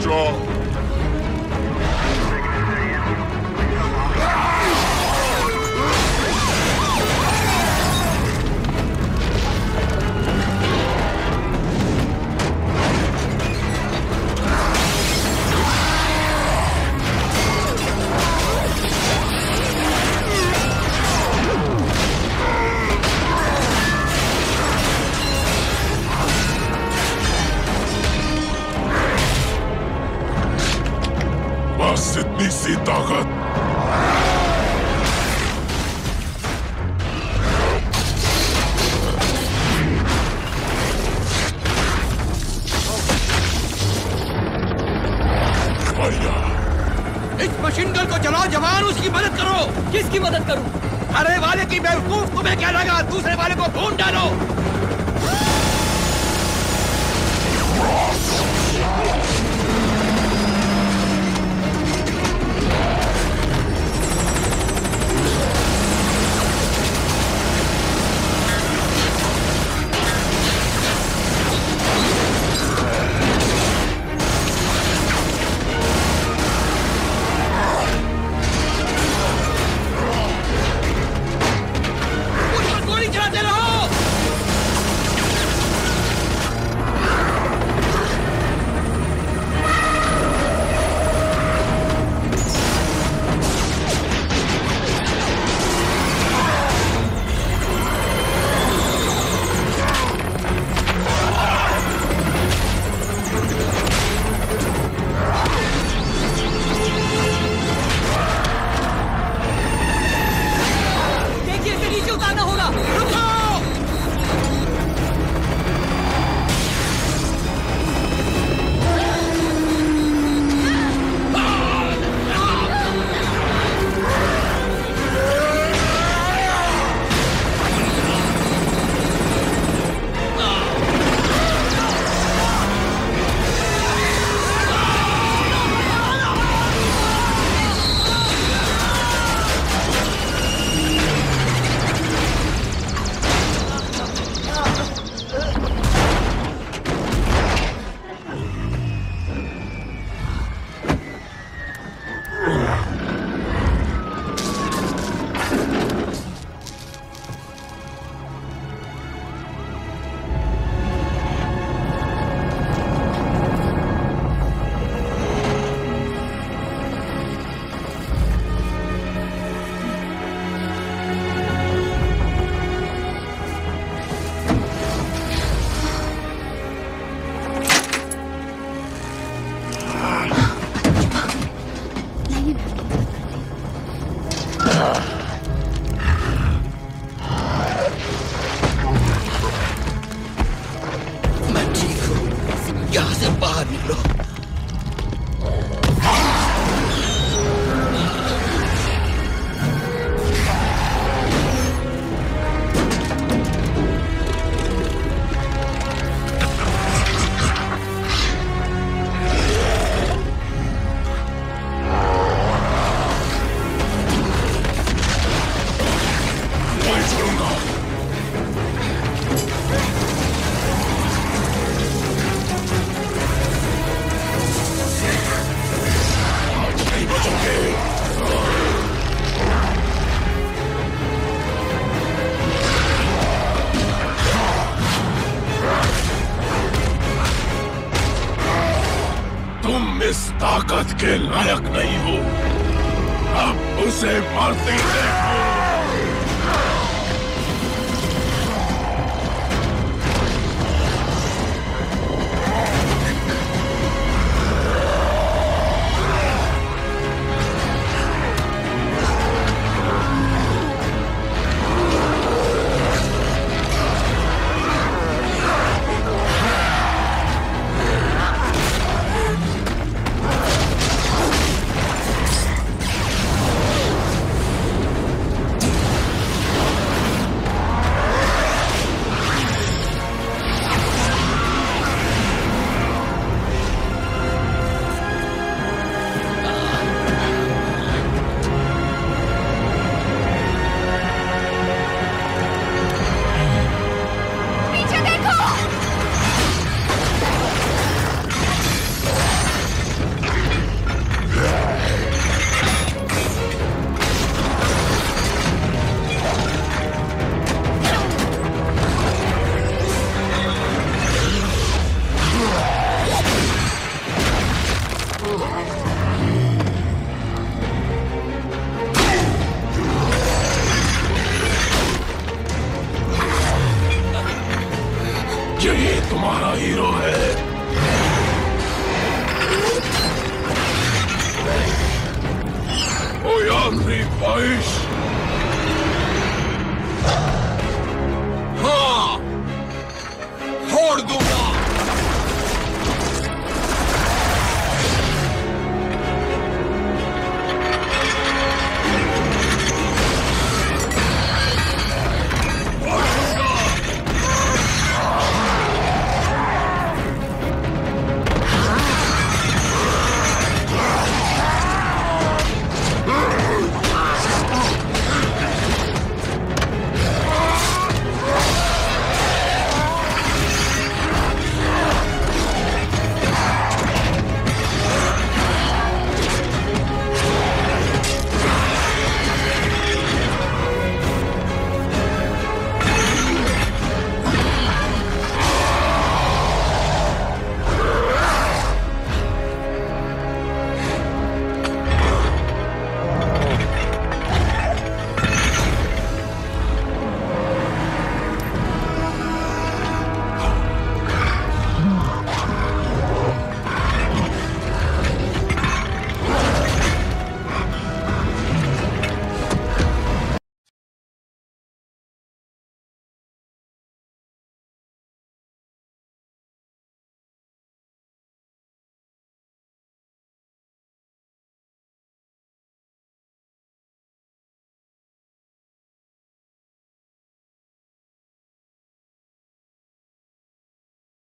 draw पास इतनी सी ताकत। इस मशीन गन को चलाओ, जवान, उसकी मदद करो। किसकी मदद करूँ? अरे वाले की बेवकूफ़ तुम्हें क्या लगा? दूसरे वाले को ढूंढ डालो। के लायक नहीं हो। अब उसे मारते देखो यही तुम्हारा हीरो है। ओ आखिरी ख्वाहिश हाँ फोड़